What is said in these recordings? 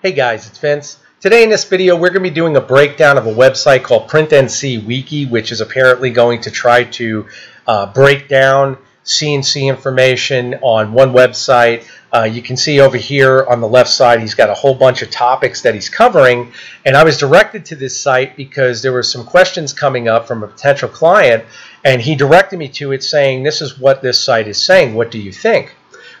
Hey guys, it's Vince. Today in this video, we're going to be doing a breakdown of a website called PrintNC Wiki, which is apparently going to try to uh, break down CNC information on one website. Uh, you can see over here on the left side, he's got a whole bunch of topics that he's covering. And I was directed to this site because there were some questions coming up from a potential client, and he directed me to it saying, this is what this site is saying. What do you think?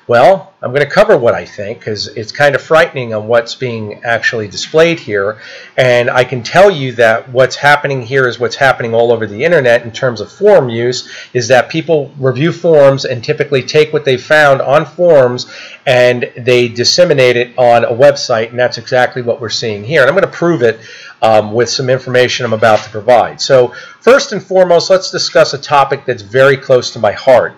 Well, I'm going to cover what I think because it's kind of frightening on what's being actually displayed here. And I can tell you that what's happening here is what's happening all over the internet in terms of forum use is that people review forums and typically take what they found on forums and they disseminate it on a website. And that's exactly what we're seeing here. And I'm going to prove it um, with some information I'm about to provide. So first and foremost, let's discuss a topic that's very close to my heart.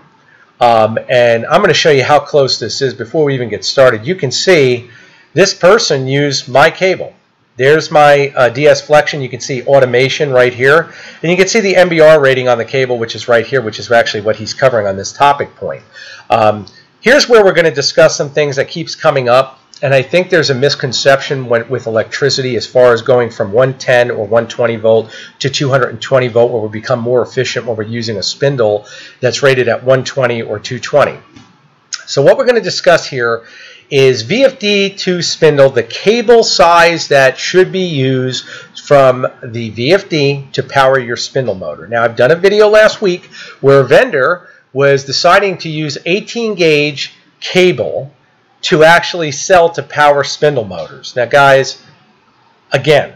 Um, and I'm going to show you how close this is before we even get started. You can see this person used my cable. There's my uh, DS Flexion. You can see automation right here. And you can see the MBR rating on the cable, which is right here, which is actually what he's covering on this topic point. Um, here's where we're going to discuss some things that keeps coming up. And I think there's a misconception when, with electricity as far as going from 110 or 120 volt to 220 volt where we become more efficient when we're using a spindle that's rated at 120 or 220. So what we're going to discuss here is VFD to spindle, the cable size that should be used from the VFD to power your spindle motor. Now I've done a video last week where a vendor was deciding to use 18 gauge cable to actually sell to power spindle motors. Now, guys, again,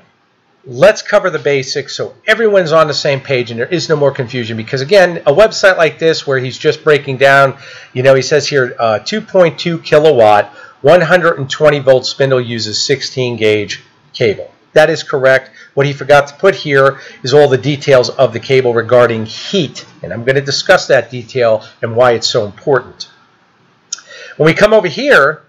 let's cover the basics so everyone's on the same page and there is no more confusion because, again, a website like this where he's just breaking down, you know, he says here uh, 2.2 kilowatt, 120 volt spindle uses 16 gauge cable. That is correct. What he forgot to put here is all the details of the cable regarding heat, and I'm going to discuss that detail and why it's so important. When we come over here,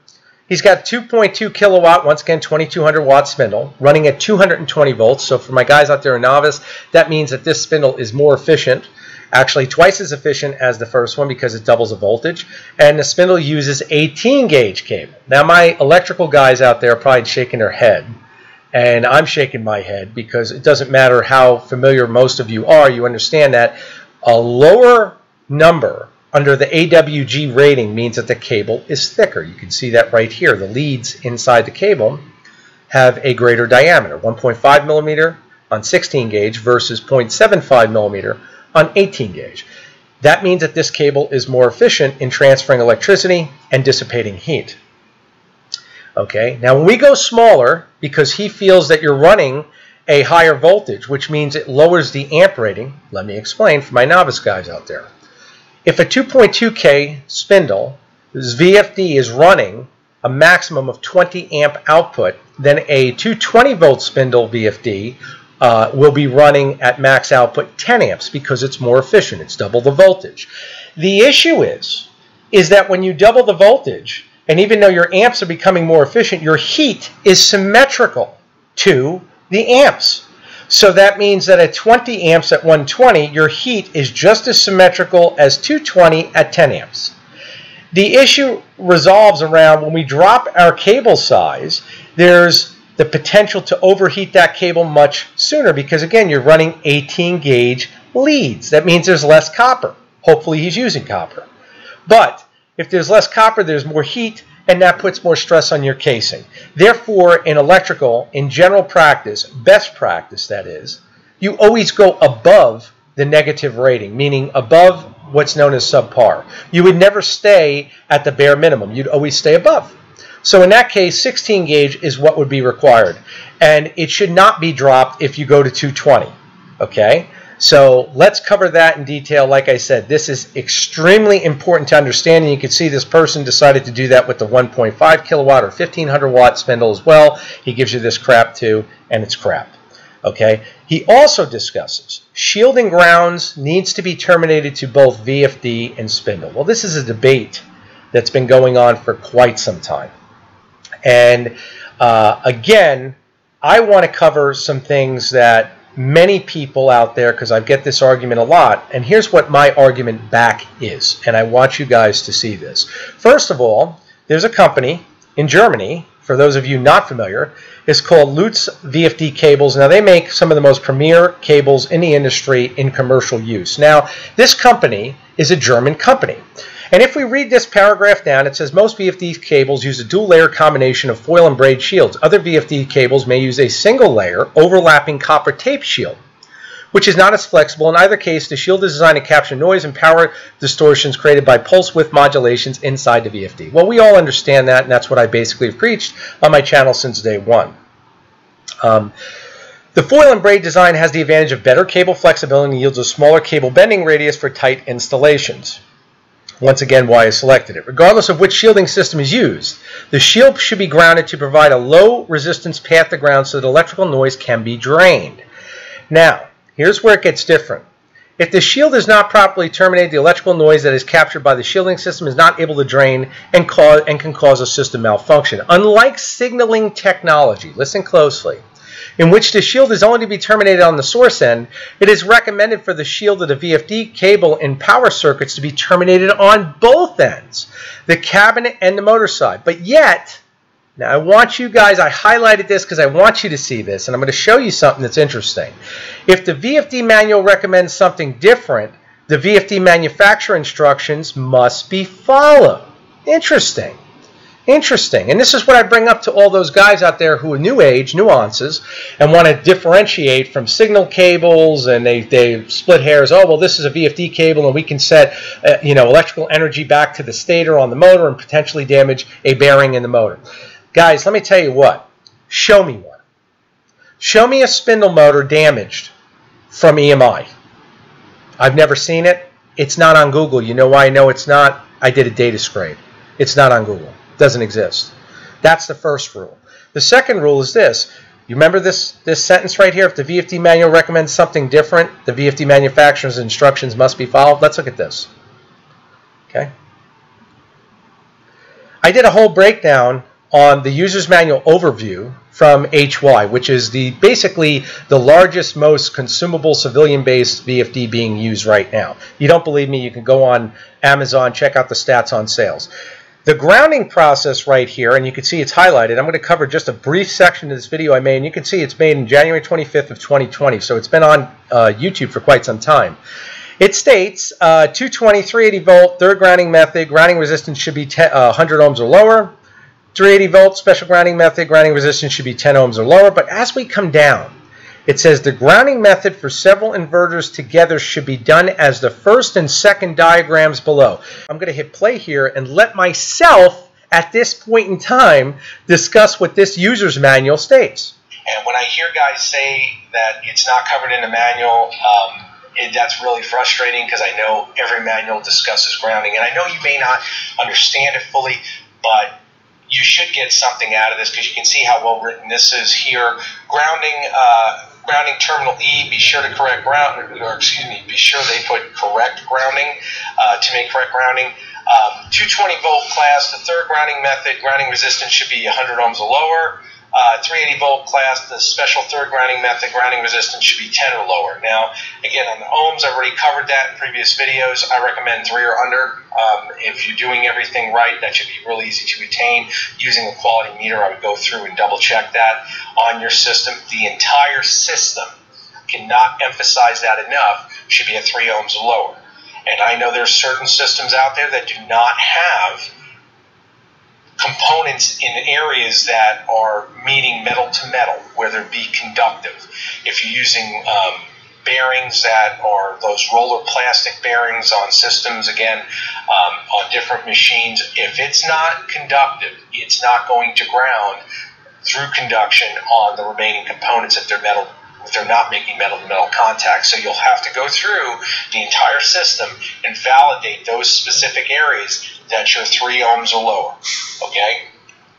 he's got 2.2 kilowatt, once again 2200 watt spindle, running at 220 volts. So for my guys out there in novice, that means that this spindle is more efficient, actually twice as efficient as the first one because it doubles the voltage. And the spindle uses 18 gauge cable. Now my electrical guys out there are probably shaking their head. And I'm shaking my head because it doesn't matter how familiar most of you are, you understand that a lower number under the AWG rating means that the cable is thicker. You can see that right here. The leads inside the cable have a greater diameter, 1.5 millimeter on 16 gauge versus 0.75 millimeter on 18 gauge. That means that this cable is more efficient in transferring electricity and dissipating heat. Okay, now when we go smaller, because he feels that you're running a higher voltage, which means it lowers the amp rating, let me explain for my novice guys out there. If a 2.2K spindle VFD is running a maximum of 20 amp output, then a 220 volt spindle VFD uh, will be running at max output 10 amps because it's more efficient. It's double the voltage. The issue is, is that when you double the voltage, and even though your amps are becoming more efficient, your heat is symmetrical to the amps. So that means that at 20 amps at 120, your heat is just as symmetrical as 220 at 10 amps. The issue resolves around when we drop our cable size, there's the potential to overheat that cable much sooner because, again, you're running 18 gauge leads. That means there's less copper. Hopefully, he's using copper. But if there's less copper, there's more heat, and that puts more stress on your casing. Therefore, in electrical, in general practice, best practice that is, you always go above the negative rating, meaning above what's known as subpar. You would never stay at the bare minimum. You'd always stay above. So in that case, 16 gauge is what would be required. And it should not be dropped if you go to 220. Okay? So let's cover that in detail. Like I said, this is extremely important to understand, and you can see this person decided to do that with the 1.5 kilowatt or 1500 watt spindle as well. He gives you this crap too, and it's crap. Okay. He also discusses shielding grounds needs to be terminated to both VFD and spindle. Well, this is a debate that's been going on for quite some time. And uh, again, I want to cover some things that many people out there, because I get this argument a lot, and here's what my argument back is, and I want you guys to see this. First of all, there's a company in Germany, for those of you not familiar, it's called Lutze VFD cables. Now, they make some of the most premier cables in the industry in commercial use. Now, this company is a German company. And if we read this paragraph down, it says most VFD cables use a dual layer combination of foil and braid shields. Other VFD cables may use a single layer overlapping copper tape shield which is not as flexible. In either case, the shield is designed to capture noise and power distortions created by pulse width modulations inside the VFD. Well, we all understand that, and that's what I basically have preached on my channel since day one. Um, the foil and braid design has the advantage of better cable flexibility and yields a smaller cable bending radius for tight installations. Once again, why I selected it. Regardless of which shielding system is used, the shield should be grounded to provide a low resistance path to ground so that electrical noise can be drained. Now, Here's where it gets different. If the shield is not properly terminated, the electrical noise that is captured by the shielding system is not able to drain and, cause, and can cause a system malfunction. Unlike signaling technology, listen closely, in which the shield is only to be terminated on the source end, it is recommended for the shield of the VFD cable in power circuits to be terminated on both ends, the cabinet and the motor side. But yet, now I want you guys, I highlighted this because I want you to see this, and I'm going to show you something that's interesting. If the VFD manual recommends something different, the VFD manufacturer instructions must be followed. Interesting. Interesting. And this is what I bring up to all those guys out there who are new age, nuances, and want to differentiate from signal cables and they, they split hairs. Oh, well, this is a VFD cable and we can set uh, you know, electrical energy back to the stator on the motor and potentially damage a bearing in the motor. Guys, let me tell you what. Show me one. Show me a spindle motor damaged from EMI. I've never seen it. It's not on Google. You know why I know it's not? I did a data scrape. It's not on Google. Doesn't exist. That's the first rule. The second rule is this. You remember this, this sentence right here? If the VFD manual recommends something different, the VFD manufacturer's instructions must be followed. Let's look at this. Okay. I did a whole breakdown on the user's manual overview from HY, which is the basically the largest, most consumable civilian-based VFD being used right now. you don't believe me, you can go on Amazon, check out the stats on sales. The grounding process right here, and you can see it's highlighted. I'm going to cover just a brief section of this video I made, and you can see it's made in January 25th of 2020, so it's been on uh, YouTube for quite some time. It states uh, 220, 380 volt, third grounding method, grounding resistance should be uh, 100 ohms or lower. 380 volt special grounding method, grounding resistance should be 10 ohms or lower. But as we come down, it says the grounding method for several inverters together should be done as the first and second diagrams below. I'm going to hit play here and let myself, at this point in time, discuss what this user's manual states. And when I hear guys say that it's not covered in the manual, um, it, that's really frustrating because I know every manual discusses grounding. And I know you may not understand it fully, but you should get something out of this because you can see how well written this is here. Grounding, uh, grounding terminal E. Be sure to correct ground, or excuse me, be sure they put correct grounding uh, to make correct grounding. Um, 220 volt class, the third grounding method, grounding resistance should be 100 ohms or lower uh, 380 volt class, the special third grounding method, grounding resistance should be 10 or lower. Now, again, on the ohms, I've already covered that in previous videos. I recommend 3 or under. Um, if you're doing everything right, that should be really easy to retain. Using a quality meter, I would go through and double check that on your system. The entire system, cannot emphasize that enough, should be at 3 ohms or lower. And I know there's certain systems out there that do not have components in areas that are meeting metal to metal, whether it be conductive. If you're using um, bearings that are those roller plastic bearings on systems, again, um, on different machines, if it's not conductive, it's not going to ground through conduction on the remaining components if they're metal if they're not making metal to metal contact. So you'll have to go through the entire system and validate those specific areas that you're three ohms or lower. Okay?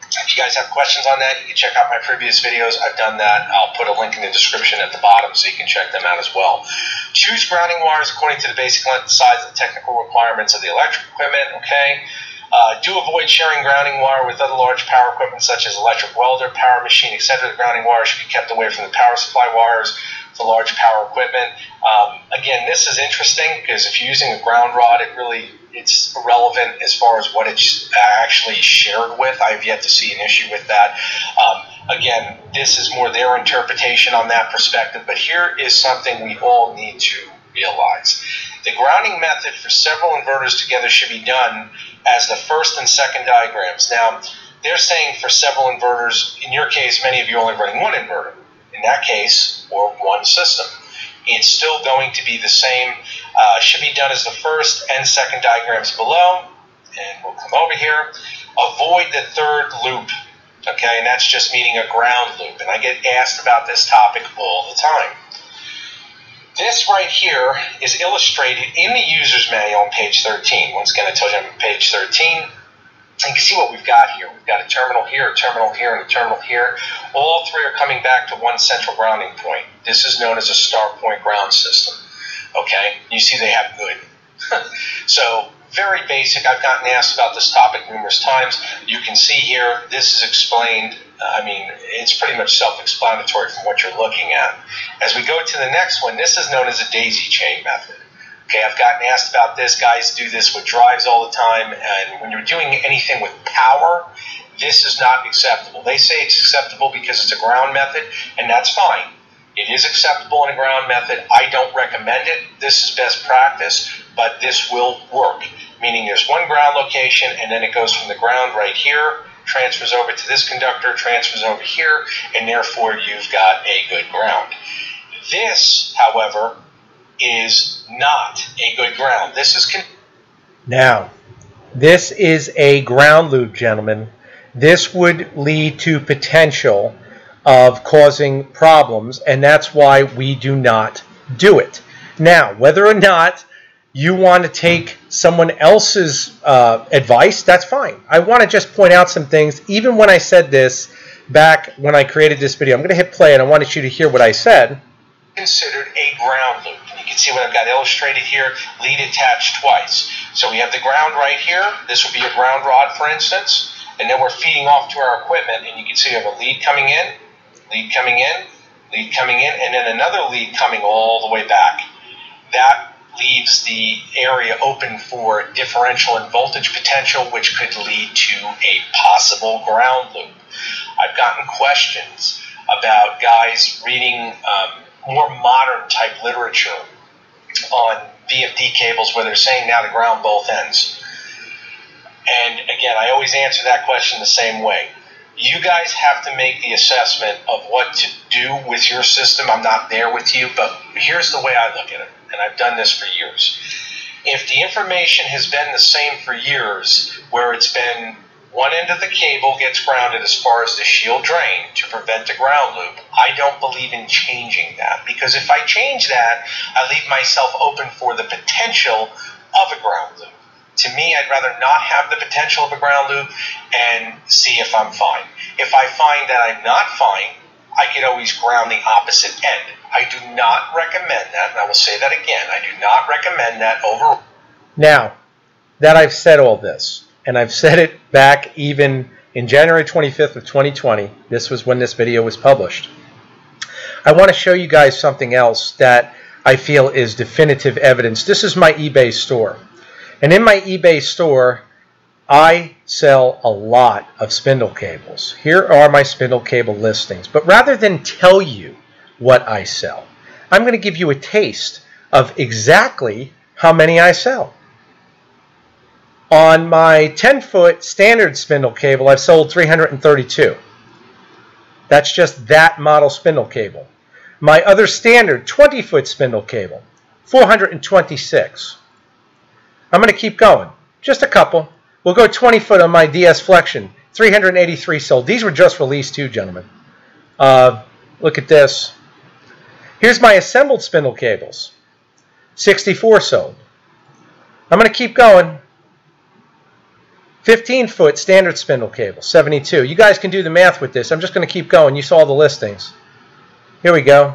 If you guys have questions on that, you can check out my previous videos. I've done that. I'll put a link in the description at the bottom so you can check them out as well. Choose grounding wires according to the basic length, size, and technical requirements of the electric equipment. Okay. Uh, do avoid sharing grounding wire with other large power equipment such as electric welder, power machine, etc. The grounding wire should be kept away from the power supply wires. To large power equipment. Um, again, this is interesting because if you're using a ground rod, it really it's irrelevant as far as what it's actually shared with. I've yet to see an issue with that. Um, again, this is more their interpretation on that perspective, but here is something we all need to realize. The grounding method for several inverters together should be done as the first and second diagrams. Now, they're saying for several inverters, in your case, many of you are only running one inverter. In that case, or one system it's still going to be the same. Uh, should be done as the first and second diagrams below. And we'll come over here. Avoid the third loop. Okay, and that's just meaning a ground loop. And I get asked about this topic all the time. This right here is illustrated in the user's manual on page 13. Once again, I told you I'm on page 13 you can see what we've got here. We've got a terminal here, a terminal here, and a terminal here. All three are coming back to one central grounding point. This is known as a star point ground system. Okay, you see they have good. so very basic. I've gotten asked about this topic numerous times. You can see here, this is explained. I mean, it's pretty much self-explanatory from what you're looking at. As we go to the next one, this is known as a daisy chain method. Okay, I've gotten asked about this. Guys do this with drives all the time, and when you're doing anything with power, this is not acceptable. They say it's acceptable because it's a ground method, and that's fine. It is acceptable in a ground method. I don't recommend it. This is best practice, but this will work. Meaning there's one ground location, and then it goes from the ground right here, transfers over to this conductor, transfers over here, and therefore you've got a good ground. This, however, is not a good ground. This is. Now, this is a ground loop, gentlemen. This would lead to potential of causing problems, and that's why we do not do it. Now, whether or not you want to take someone else's uh, advice, that's fine. I want to just point out some things. Even when I said this back when I created this video, I'm going to hit play and I wanted you to hear what I said. Considered a ground loop can see what I've got illustrated here, lead attached twice. So we have the ground right here. This would be a ground rod, for instance. And then we're feeding off to our equipment. And you can see we have a lead coming in, lead coming in, lead coming in, and then another lead coming all the way back. That leaves the area open for differential and voltage potential, which could lead to a possible ground loop. I've gotten questions about guys reading um, more modern type literature on VFD cables where they're saying now to ground both ends. And again, I always answer that question the same way. You guys have to make the assessment of what to do with your system. I'm not there with you, but here's the way I look at it, and I've done this for years. If the information has been the same for years, where it's been one end of the cable gets grounded as far as the shield drain to prevent a ground loop. I don't believe in changing that because if I change that, I leave myself open for the potential of a ground loop. To me, I'd rather not have the potential of a ground loop and see if I'm fine. If I find that I'm not fine, I can always ground the opposite end. I do not recommend that, and I will say that again. I do not recommend that over. Now, that I've said all this, and I've said it back even in January 25th of 2020. This was when this video was published. I want to show you guys something else that I feel is definitive evidence. This is my eBay store. And in my eBay store, I sell a lot of spindle cables. Here are my spindle cable listings. But rather than tell you what I sell, I'm going to give you a taste of exactly how many I sell. On my 10 foot standard spindle cable, I've sold 332. That's just that model spindle cable. My other standard 20 foot spindle cable, 426. I'm going to keep going. Just a couple. We'll go 20 foot on my DS Flexion, 383 sold. These were just released too, gentlemen. Uh, look at this. Here's my assembled spindle cables, 64 sold. I'm going to keep going. 15 foot standard spindle cable, 72. You guys can do the math with this. I'm just going to keep going. You saw the listings. Here we go.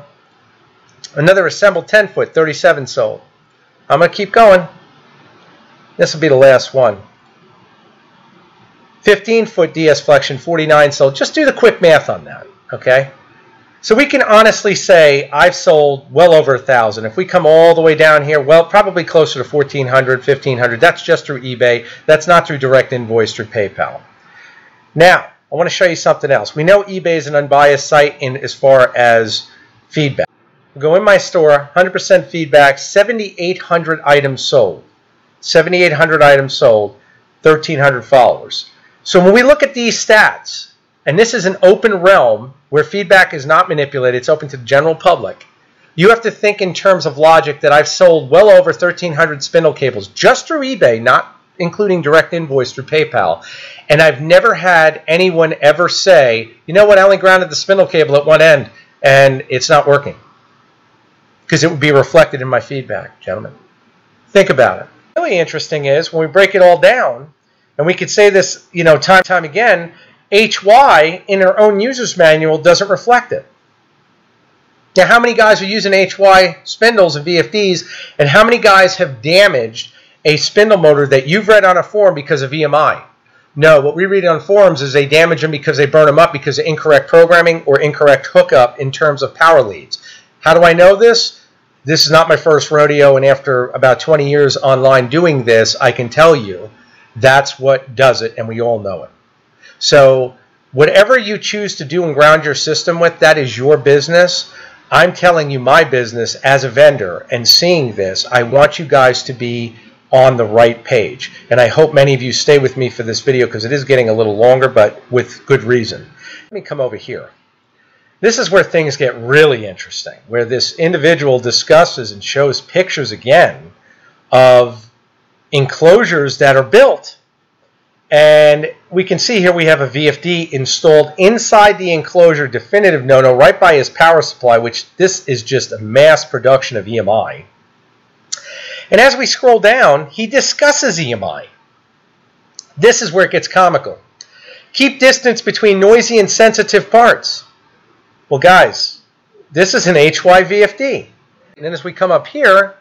Another assembled 10 foot, 37 sold. I'm going to keep going. This will be the last one. 15 foot DS Flexion, 49 sold. Just do the quick math on that, okay? So we can honestly say I've sold well over a thousand. If we come all the way down here, well, probably closer to 1400, 1500. That's just through eBay. That's not through direct invoice through PayPal. Now, I want to show you something else. We know eBay is an unbiased site in as far as feedback. Go in my store, 100% feedback, 7,800 items sold. 7,800 items sold, 1,300 followers. So when we look at these stats, and this is an open realm where feedback is not manipulated, it's open to the general public. You have to think in terms of logic that I've sold well over 1,300 spindle cables just through eBay, not including direct invoice through PayPal. And I've never had anyone ever say, you know what, I only grounded the spindle cable at one end and it's not working. Because it would be reflected in my feedback, gentlemen. Think about it. Really interesting is when we break it all down, and we could say this, you know, time time again, HY in our own user's manual doesn't reflect it. Now, how many guys are using HY spindles and VFDs, and how many guys have damaged a spindle motor that you've read on a forum because of EMI? No, what we read on forums is they damage them because they burn them up because of incorrect programming or incorrect hookup in terms of power leads. How do I know this? This is not my first rodeo, and after about 20 years online doing this, I can tell you that's what does it, and we all know it. So whatever you choose to do and ground your system with, that is your business. I'm telling you my business as a vendor and seeing this, I want you guys to be on the right page. And I hope many of you stay with me for this video because it is getting a little longer, but with good reason. Let me come over here. This is where things get really interesting, where this individual discusses and shows pictures again of enclosures that are built and we can see here we have a VFD installed inside the enclosure definitive no-no right by his power supply, which this is just a mass production of EMI. And as we scroll down, he discusses EMI. This is where it gets comical. Keep distance between noisy and sensitive parts. Well, guys, this is an HY VFD. And then as we come up here,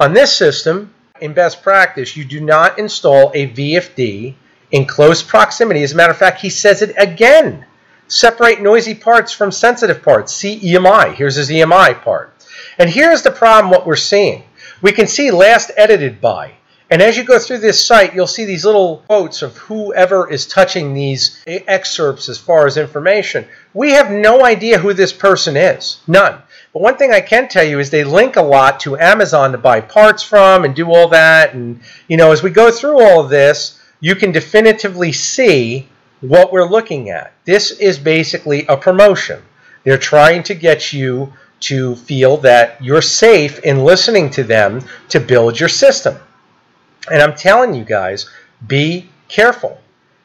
on this system, in best practice, you do not install a VFD in close proximity. As a matter of fact, he says it again. Separate noisy parts from sensitive parts. See EMI. Here's his EMI part. And here's the problem what we're seeing. We can see last edited by. And as you go through this site, you'll see these little quotes of whoever is touching these excerpts as far as information. We have no idea who this person is. None. But one thing I can tell you is they link a lot to Amazon to buy parts from and do all that. And, you know, as we go through all of this, you can definitively see what we're looking at. This is basically a promotion. They're trying to get you to feel that you're safe in listening to them to build your system. And I'm telling you guys, be careful.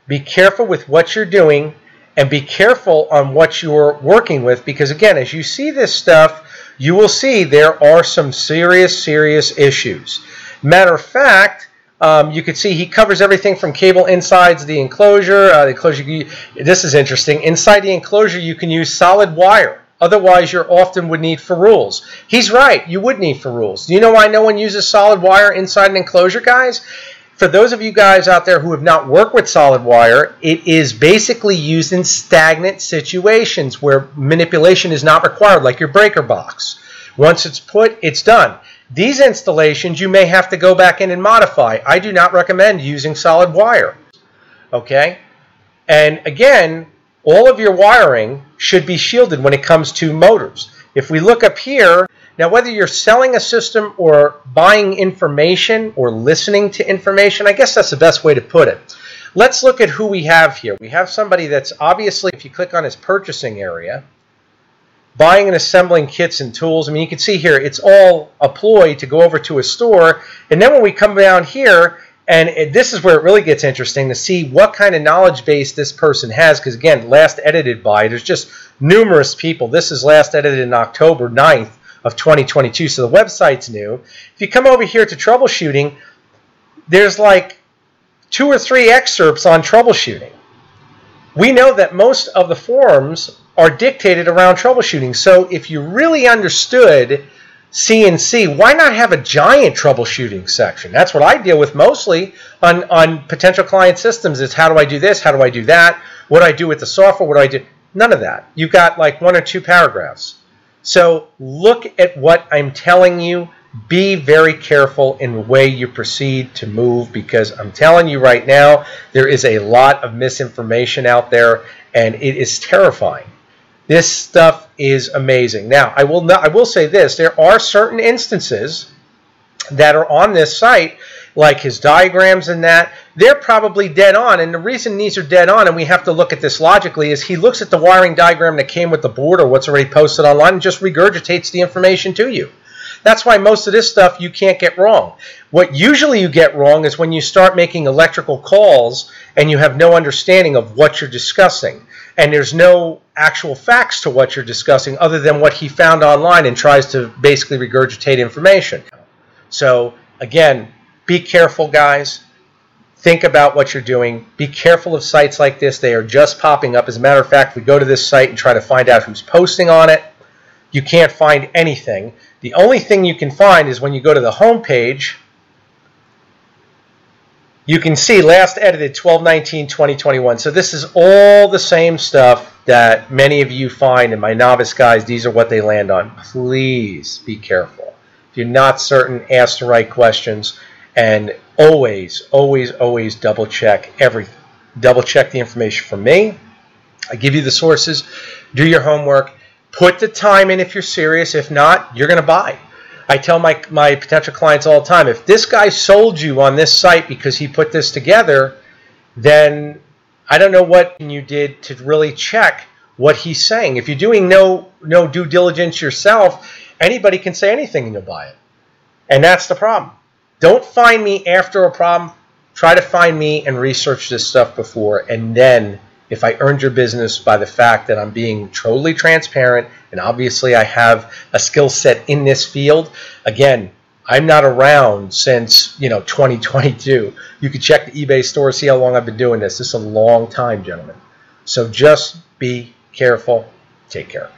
Be careful with what you're doing and be careful on what you're working with because, again, as you see this stuff, you will see there are some serious, serious issues. Matter of fact, um, you can see he covers everything from cable insides the enclosure. Uh, the enclosure. This is interesting. Inside the enclosure, you can use solid wire. Otherwise, you often would need ferrules. He's right. You would need ferrules. Do you know why no one uses solid wire inside an enclosure, guys? For those of you guys out there who have not worked with solid wire, it is basically used in stagnant situations where manipulation is not required, like your breaker box. Once it's put, it's done. These installations you may have to go back in and modify. I do not recommend using solid wire. Okay? And again, all of your wiring should be shielded when it comes to motors. If we look up here, now whether you're selling a system or buying information or listening to information, I guess that's the best way to put it. Let's look at who we have here. We have somebody that's obviously, if you click on his purchasing area, buying and assembling kits and tools. I mean, you can see here, it's all a ploy to go over to a store. And then when we come down here, and it, this is where it really gets interesting to see what kind of knowledge base this person has. Because again, last edited by, there's just numerous people. This is last edited in October 9th of 2022. So the website's new. If you come over here to troubleshooting, there's like two or three excerpts on troubleshooting. We know that most of the forums are dictated around troubleshooting. So if you really understood CNC, why not have a giant troubleshooting section? That's what I deal with mostly on, on potential client systems is how do I do this? How do I do that? What do I do with the software? What do I do? None of that. You've got like one or two paragraphs. So look at what I'm telling you. Be very careful in the way you proceed to move because I'm telling you right now, there is a lot of misinformation out there and it is terrifying. This stuff is amazing. Now, I will not, I will say this, there are certain instances that are on this site like his diagrams and that, they're probably dead on. And the reason these are dead on, and we have to look at this logically, is he looks at the wiring diagram that came with the board or what's already posted online and just regurgitates the information to you. That's why most of this stuff you can't get wrong. What usually you get wrong is when you start making electrical calls and you have no understanding of what you're discussing. And there's no actual facts to what you're discussing other than what he found online and tries to basically regurgitate information. So, again, be careful, guys. Think about what you're doing. Be careful of sites like this. They are just popping up. As a matter of fact, we go to this site and try to find out who's posting on it. You can't find anything. The only thing you can find is when you go to the home page, you can see last edited 12-19-2021. So this is all the same stuff that many of you find in my novice guys. These are what they land on. Please be careful. If you're not certain, ask the right questions and always, always, always double check everything. Double check the information from me. I give you the sources. Do your homework. Put the time in if you're serious. If not, you're going to buy. I tell my, my potential clients all the time, if this guy sold you on this site because he put this together, then I don't know what you did to really check what he's saying. If you're doing no no due diligence yourself, anybody can say anything and you'll buy it. And that's the problem. Don't find me after a problem. Try to find me and research this stuff before. And then, if I earned your business by the fact that I'm being totally transparent and obviously I have a skill set in this field, again, I'm not around since, you know, 2022. You can check the eBay store, see how long I've been doing this. This is a long time, gentlemen. So just be careful. Take care.